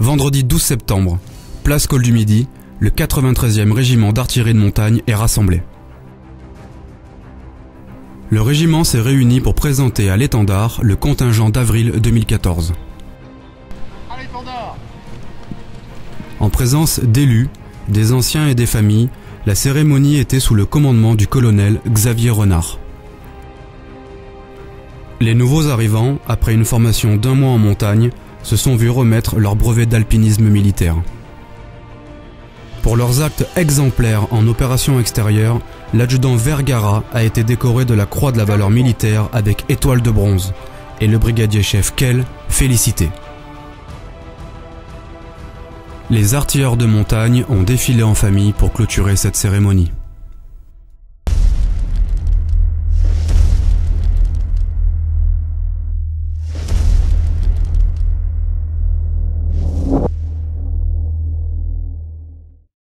Vendredi 12 septembre, place Col du Midi, le 93e régiment d'artillerie de montagne est rassemblé. Le régiment s'est réuni pour présenter à l'étendard le contingent d'avril 2014. En présence d'élus, des anciens et des familles, la cérémonie était sous le commandement du colonel Xavier Renard. Les nouveaux arrivants, après une formation d'un mois en montagne, se sont vus remettre leur brevet d'alpinisme militaire. Pour leurs actes exemplaires en opération extérieure, l'adjudant Vergara a été décoré de la Croix de la valeur militaire avec étoile de bronze et le brigadier chef Kell félicité. Les artilleurs de montagne ont défilé en famille pour clôturer cette cérémonie.